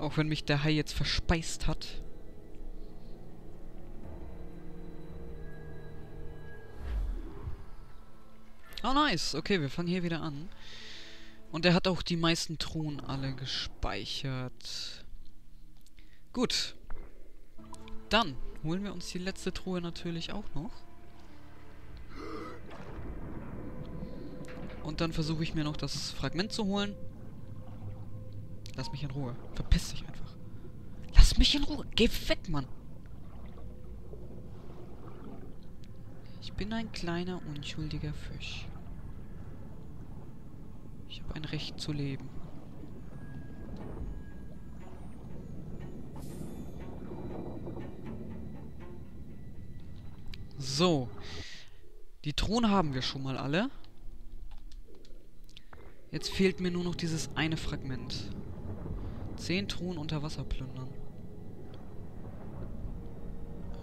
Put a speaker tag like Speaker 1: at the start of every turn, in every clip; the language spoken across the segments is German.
Speaker 1: Auch wenn mich der Hai jetzt verspeist hat. Oh, nice. Okay, wir fangen hier wieder an. Und er hat auch die meisten Truhen alle gespeichert. Gut. Dann holen wir uns die letzte Truhe natürlich auch noch. Und dann versuche ich mir noch das Fragment zu holen. Lass mich in Ruhe. Verpiss dich einfach. Lass mich in Ruhe. Geh weg, Mann. Ich bin ein kleiner, unschuldiger Fisch. Ich habe ein Recht zu leben. So. Die Thron haben wir schon mal alle. Jetzt fehlt mir nur noch dieses eine Fragment. Zehn Truhen unter Wasser plündern.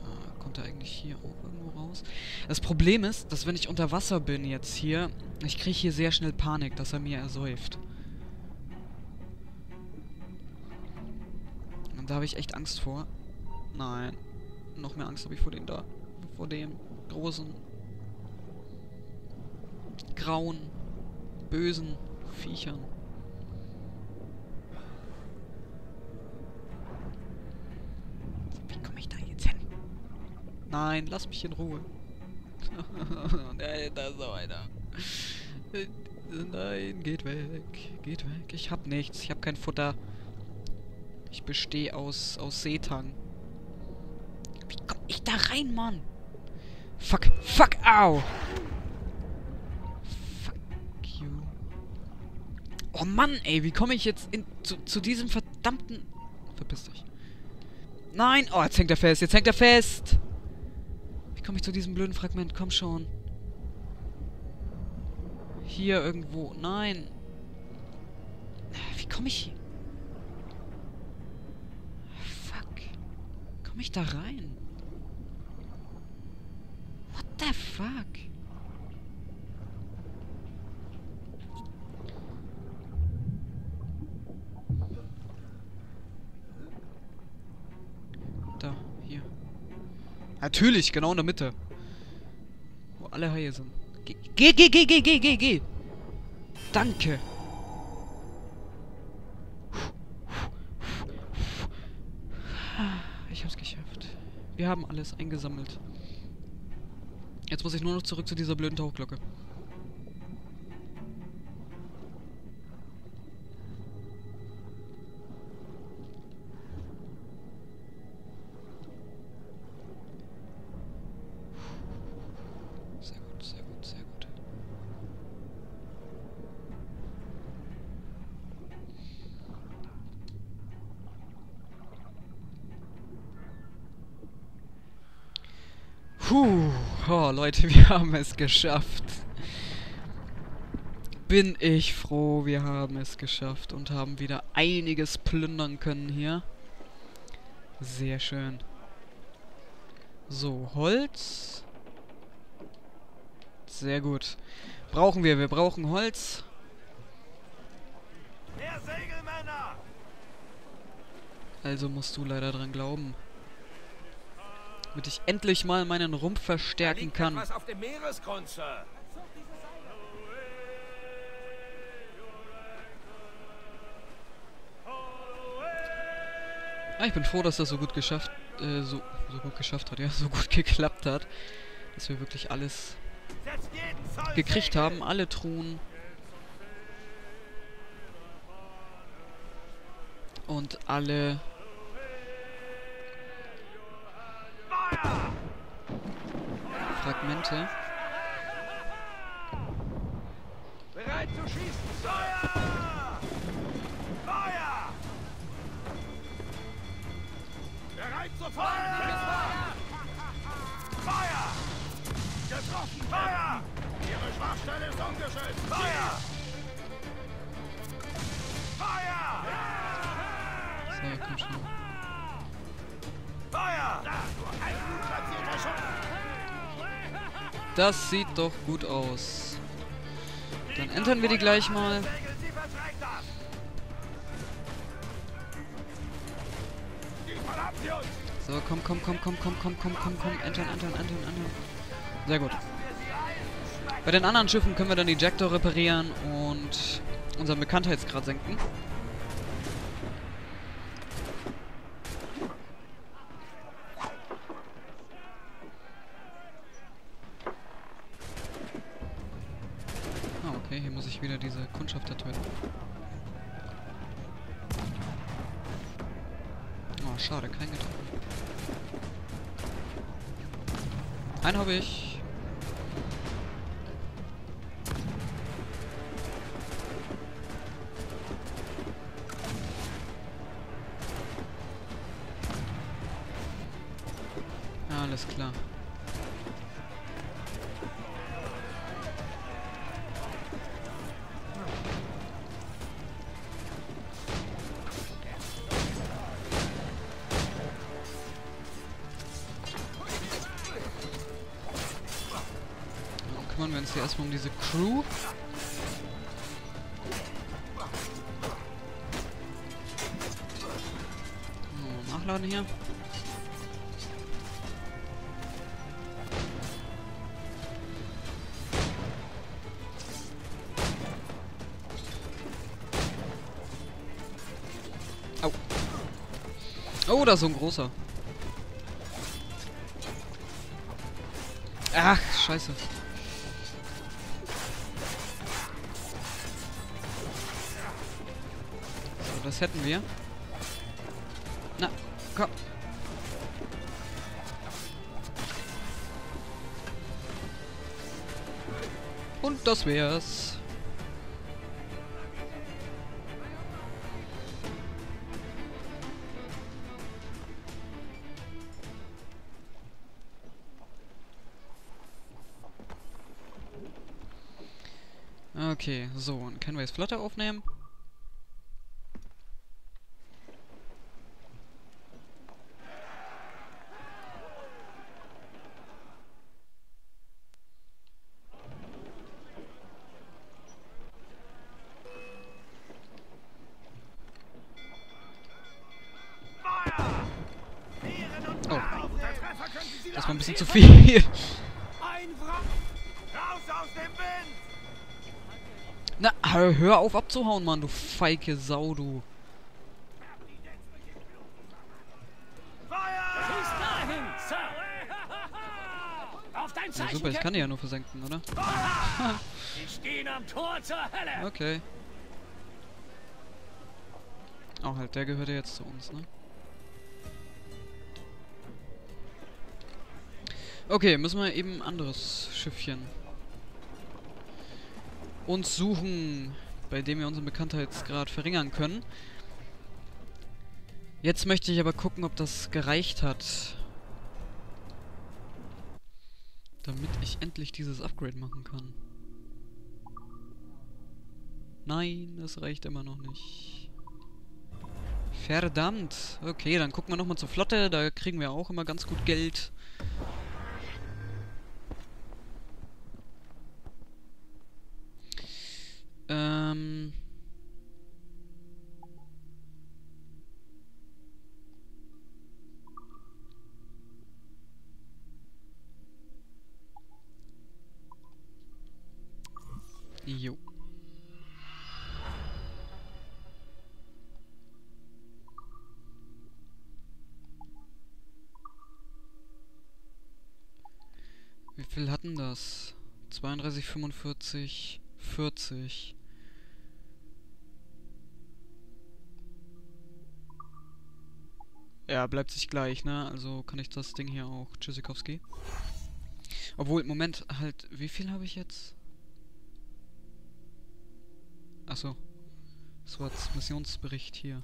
Speaker 1: Ah, kommt er eigentlich hier auch irgendwo raus? Das Problem ist, dass wenn ich unter Wasser bin jetzt hier, ich kriege hier sehr schnell Panik, dass er mir ersäuft. Und da habe ich echt Angst vor. Nein. Noch mehr Angst habe ich vor dem da. Vor dem großen, grauen, bösen Viechern. Nein, lass mich in Ruhe. Nein, da ist so einer. Nein, geht weg. Geht weg. Ich hab nichts. Ich hab kein Futter. Ich bestehe aus, aus Seetang. Wie komm ich da rein, Mann? Fuck. Fuck, au! Oh Mann, ey, wie komme ich jetzt in, zu, zu diesem verdammten... Verpiss dich. Nein! Oh, jetzt hängt er fest, jetzt hängt er fest! Komme ich zu diesem blöden Fragment? Komm schon. Hier irgendwo. Nein. Wie komme ich hier? Fuck. Komme ich da rein? What the fuck? Natürlich, genau in der Mitte. Wo alle Haie sind. Geh, geh, geh, geh, geh, geh, geh. Danke. Ich hab's geschafft. Wir haben alles eingesammelt. Jetzt muss ich nur noch zurück zu dieser blöden Tauchglocke. Puh, oh Leute, wir haben es geschafft. Bin ich froh, wir haben es geschafft und haben wieder einiges plündern können hier. Sehr schön. So, Holz. Sehr gut. Brauchen wir, wir brauchen Holz. Also musst du leider dran glauben damit ich endlich mal meinen Rumpf verstärken kann. Ah, ich bin froh, dass das so gut geschafft, äh, so, so gut geschafft hat, ja, so gut geklappt hat. Dass wir wirklich alles gekriegt haben, alle Truhen. Und alle Fragmente.
Speaker 2: Bereit zu schießen! Feuer! Feuer! Bereit zu Feuer! Feuer! Getroffen! Feuer! Ihre Schwachstelle ist ungeschützt! Feuer! Feuer!
Speaker 1: So, komm schon. Das sieht doch gut aus. Dann entern wir die gleich mal. So, komm, komm, komm, komm, komm, komm, komm, komm, komm, entern, entern, entern, entern. Sehr gut. Bei den anderen Schiffen können wir dann die Jackdaw reparieren und unseren Bekanntheitsgrad senken. Hier erstmal um diese Crew. So, nachladen hier. Au. Oh, da ist so ein großer. Ach, scheiße. So, das hätten wir. Na, komm. Und das wär's. Okay, so, dann können wir jetzt Flotte aufnehmen. Oh,
Speaker 2: Der Treffer könnte sie
Speaker 1: das war ein bisschen zu viel.
Speaker 2: Ein Wrack! Raus aus dem Wind!
Speaker 1: Na, hör auf abzuhauen, Mann, du feige Sau, du. Ja, super, ich kann die ja nur versenken, oder? Okay. Auch halt, der gehört ja jetzt zu uns, ne? Okay, müssen wir eben ein anderes Schiffchen uns suchen, bei dem wir unseren Bekanntheitsgrad verringern können. Jetzt möchte ich aber gucken, ob das gereicht hat. Damit ich endlich dieses Upgrade machen kann. Nein, das reicht immer noch nicht. Verdammt. Okay, dann gucken wir nochmal zur Flotte. Da kriegen wir auch immer ganz gut Geld. Das? 32, 45, 40. Ja, bleibt sich gleich, ne? Also kann ich das Ding hier auch. Tschüssikowski. Obwohl, Moment, halt, wie viel habe ich jetzt? Achso. Das Missionsbericht hier.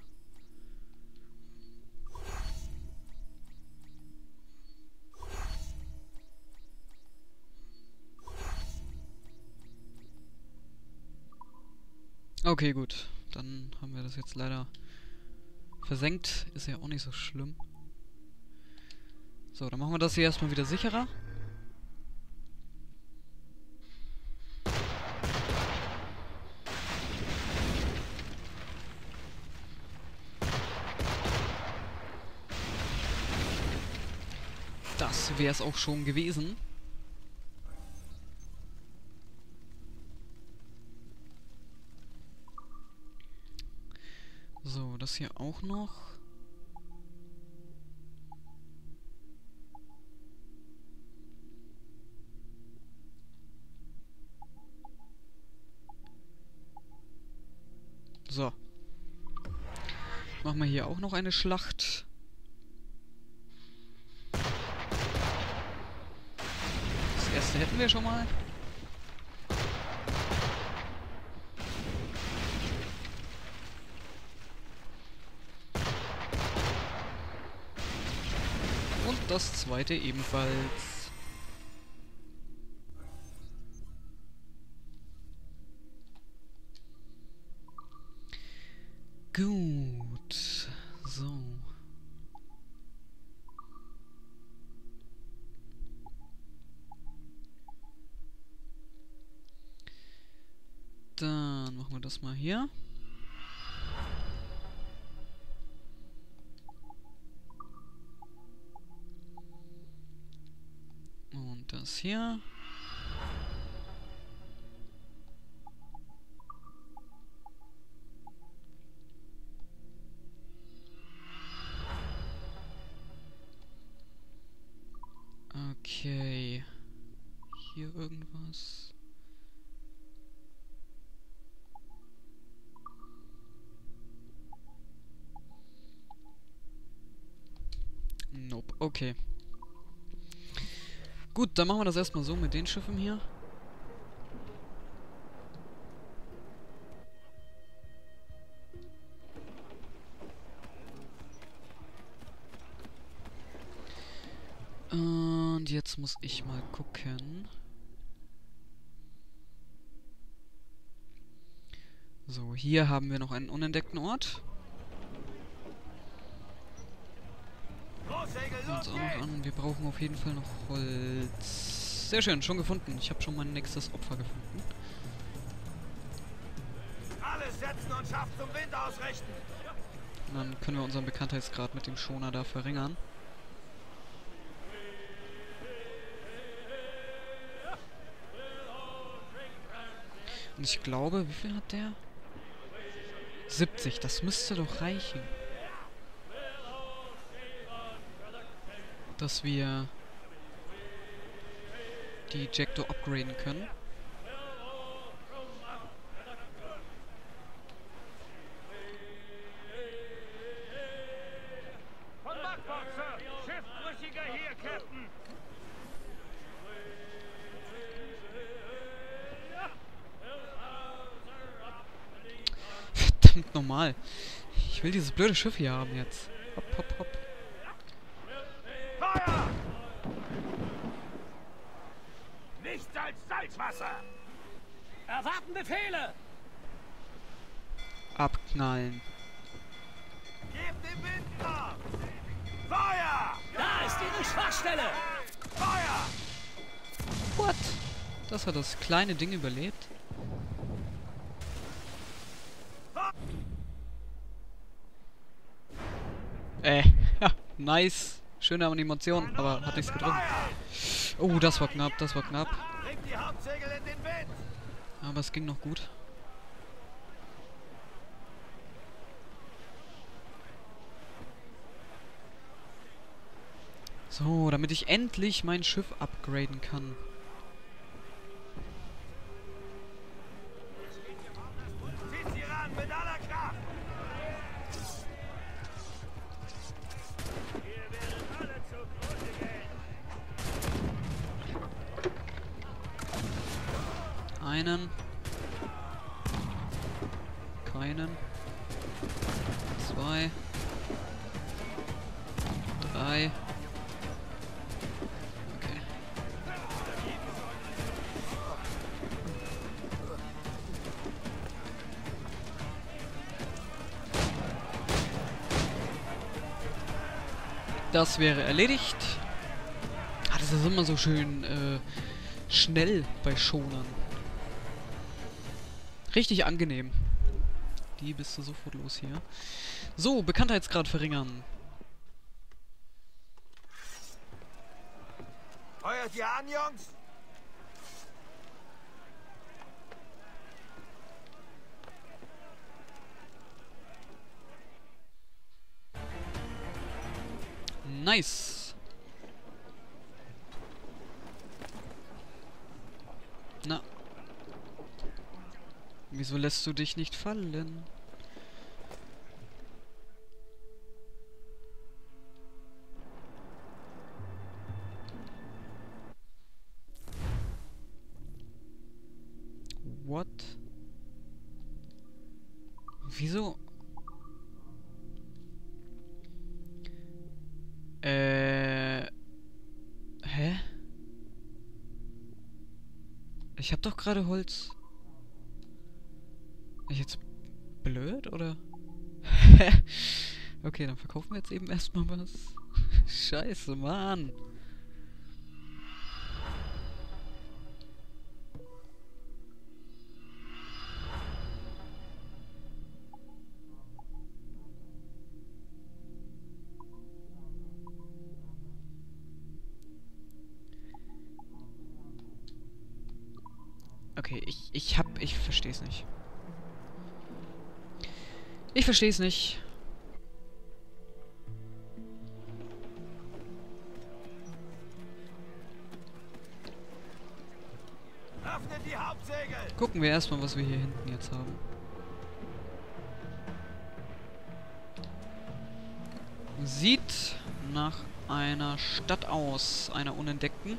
Speaker 1: Okay, gut. Dann haben wir das jetzt leider versenkt. Ist ja auch nicht so schlimm. So, dann machen wir das hier erstmal wieder sicherer. das wäre es auch schon gewesen. Das hier auch noch. So. Machen wir hier auch noch eine Schlacht. Das erste hätten wir schon mal. Und das zweite ebenfalls. Gut. So. Dann machen wir das mal hier. Hier. Okay. Hier irgendwas. Nope. Okay. Gut, dann machen wir das erstmal so mit den Schiffen hier. Und jetzt muss ich mal gucken. So, hier haben wir noch einen unentdeckten Ort. An. Wir brauchen auf jeden Fall noch Holz. Sehr schön, schon gefunden. Ich habe schon mein nächstes Opfer gefunden.
Speaker 2: Alles setzen und scharf zum Wind ausrichten!
Speaker 1: Und dann können wir unseren Bekanntheitsgrad mit dem Schoner da verringern. Und ich glaube, wie viel hat der? 70, das müsste doch reichen. Dass wir die Ejecto upgraden können. Verdammt normal. Ich will dieses blöde Schiff hier haben jetzt.
Speaker 3: Erwarten Befehle!
Speaker 1: Abknallen.
Speaker 2: Gebt dem Wind nach! Feuer!
Speaker 3: Da ist Ihre Schwachstelle!
Speaker 2: Feuer!
Speaker 1: What? Das hat das kleine Ding überlebt? Äh, ja, nice. Schöne Animation, aber hat nichts.
Speaker 2: Feuer!
Speaker 1: Oh, das war knapp, das war knapp.
Speaker 2: Bringt die Hauptsegel in den Wind!
Speaker 1: Aber es ging noch gut. So, damit ich endlich mein Schiff upgraden kann. Einen. Keinen. Zwei. Drei. Okay. Das wäre erledigt. Ah, das ist immer so schön äh, schnell bei Schonern. Richtig angenehm. Die bist du sofort los hier. So, Bekanntheitsgrad verringern.
Speaker 2: euch die an, Jungs?
Speaker 1: Nice. Na. Wieso lässt du dich nicht fallen? What? Wieso? Äh. Hä? Ich hab doch gerade Holz. Ich jetzt blöd oder? Okay, dann verkaufen wir jetzt eben erstmal was. Scheiße, Mann. Ich nicht.
Speaker 2: Öffnet die Hauptsegel!
Speaker 1: Gucken wir erstmal, was wir hier hinten jetzt haben. Sieht nach einer Stadt aus, einer unentdeckten.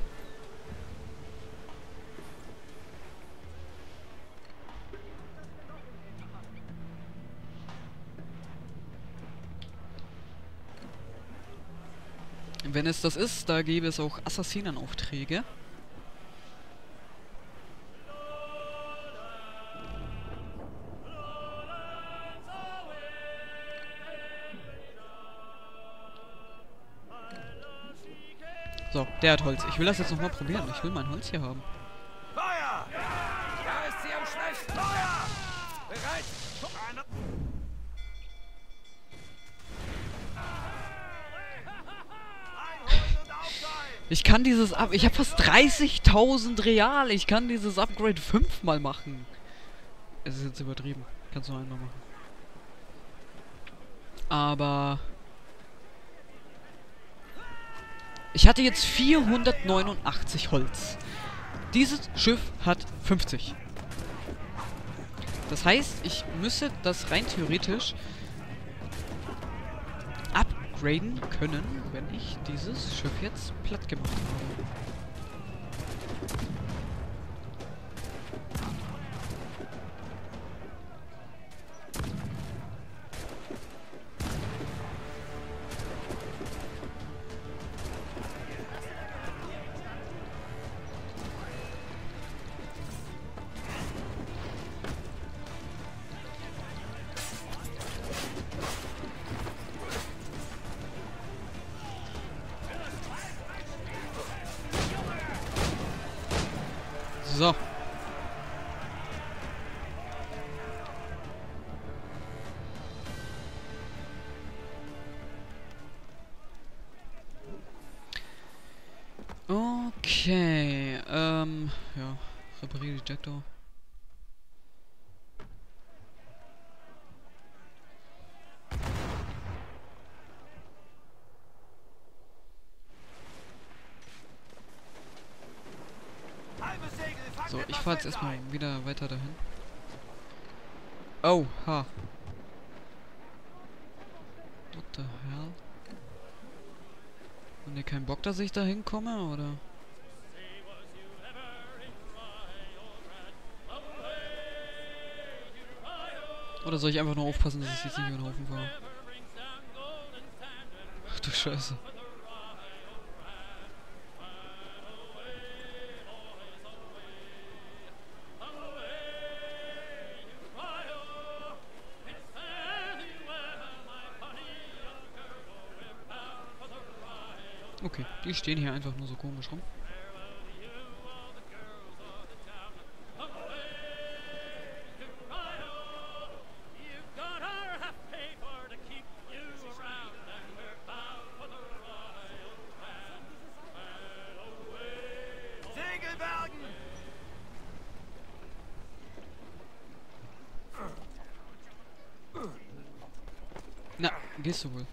Speaker 1: Wenn es das ist, da gäbe es auch Assassinenaufträge. So, der hat Holz. Ich will das jetzt nochmal probieren. Ich will mein Holz hier haben. Ich kann dieses Up... Ich habe fast 30.000 Real. Ich kann dieses Upgrade fünfmal machen. Es ist jetzt übertrieben. Kannst nur einmal machen. Aber... Ich hatte jetzt 489 Holz. Dieses Schiff hat 50. Das heißt, ich müsse das rein theoretisch upgraden können, wenn ich dieses Schiff jetzt platt gemacht habe. So. Fahre jetzt erstmal wieder weiter dahin. Oh, ha. What the hell? Und ihr keinen Bock, dass ich da hinkomme, oder? Oder soll ich einfach nur aufpassen, dass ich jetzt nicht über den Haufen fahre? Ach du Scheiße. Okay, die stehen hier einfach nur so komisch rum. Na, gehst du wohl.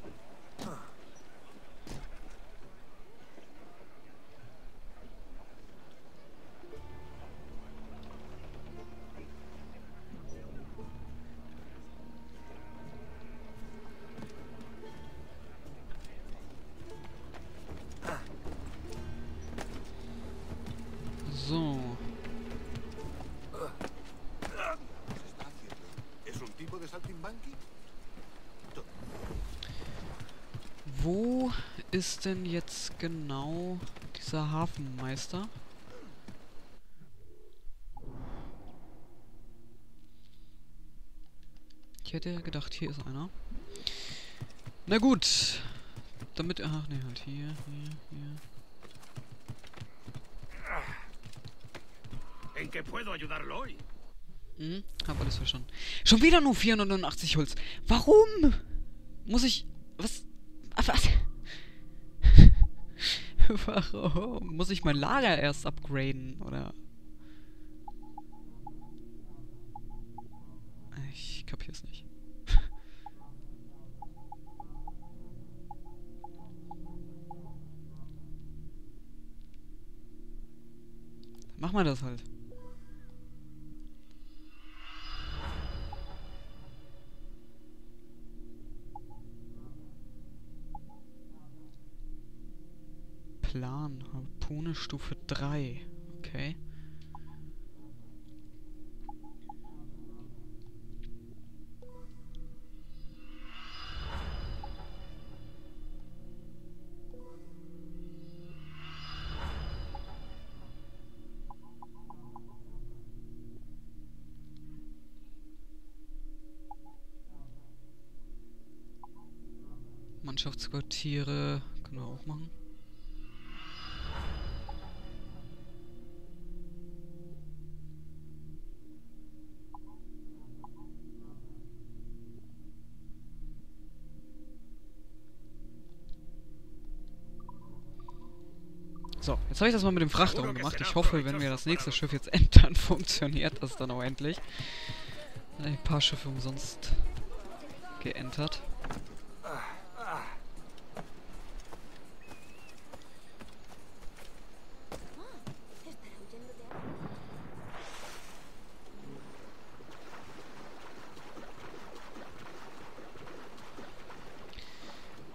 Speaker 1: Ist denn jetzt genau dieser Hafenmeister? Ich hätte gedacht, hier ist einer. Na gut. Damit... Ach, ne, halt hier, hier, hier.
Speaker 3: ¿En qué puedo ayudarlo hoy?
Speaker 1: Hm, hab alles verstanden. Schon wieder nur 489 Holz. Warum? Muss ich... Was... Ah, Was? Warum? Muss ich mein Lager erst upgraden, oder? Ich kapier's nicht. Mach mal das halt. Plan. Harpune Stufe 3. Okay. Mannschaftsquartiere können wir auch machen. Jetzt habe ich das mal mit dem Frachter gemacht. Ich hoffe, wenn mir das nächste Schiff jetzt entern, funktioniert das dann auch endlich. Ein paar Schiffe umsonst geentert.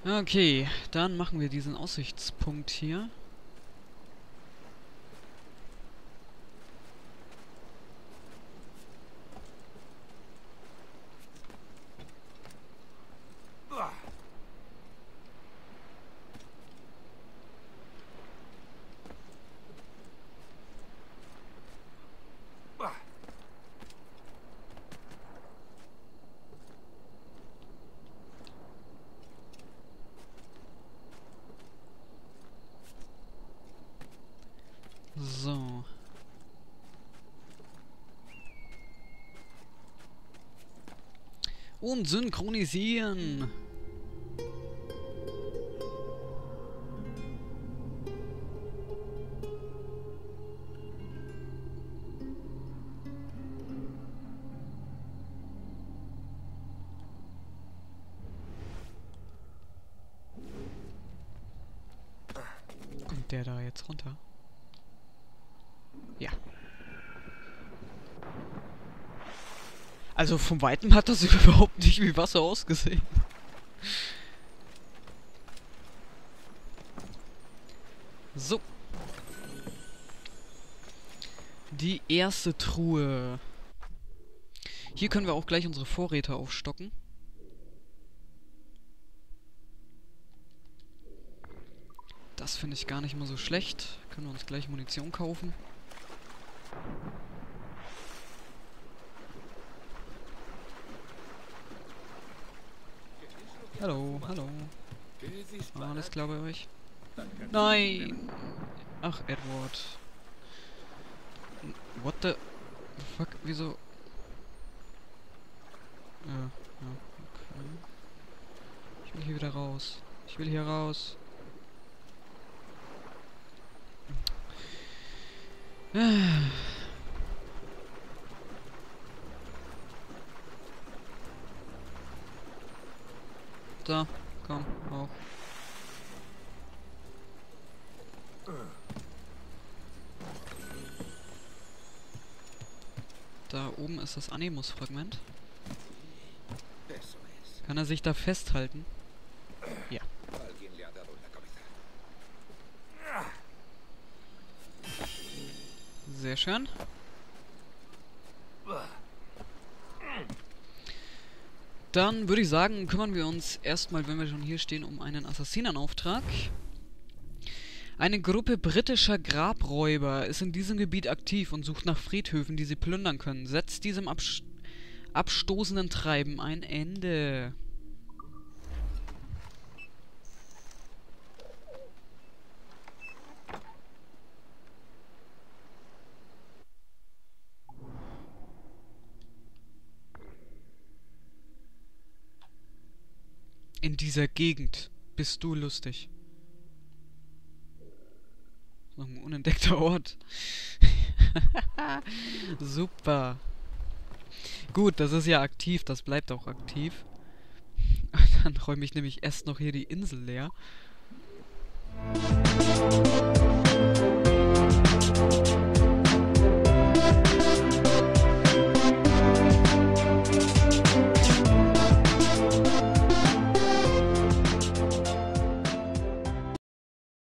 Speaker 1: Okay, dann machen wir diesen Aussichtspunkt hier. So. Und synchronisieren. Also vom Weiten hat das überhaupt nicht wie Wasser ausgesehen. So. Die erste Truhe. Hier können wir auch gleich unsere Vorräte aufstocken. Das finde ich gar nicht mal so schlecht. Können wir uns gleich Munition kaufen. Hallo, hallo. Alles klar bei euch? Nein! Ach, Edward. What the fuck? Wieso? Ja, ja, okay. Ich will hier wieder raus. Ich will hier raus. Ah. Da, komm, auch. Da oben ist das Animus-Fragment. Kann er sich da festhalten? Ja. Sehr schön. Dann würde ich sagen, kümmern wir uns erstmal, wenn wir schon hier stehen, um einen Assassinenauftrag. Eine Gruppe britischer Grabräuber ist in diesem Gebiet aktiv und sucht nach Friedhöfen, die sie plündern können. Setzt diesem abs abstoßenden Treiben ein Ende. In dieser Gegend bist du lustig. Noch ein unentdeckter Ort. Super. Gut, das ist ja aktiv, das bleibt auch aktiv. Dann räume ich nämlich erst noch hier die Insel leer.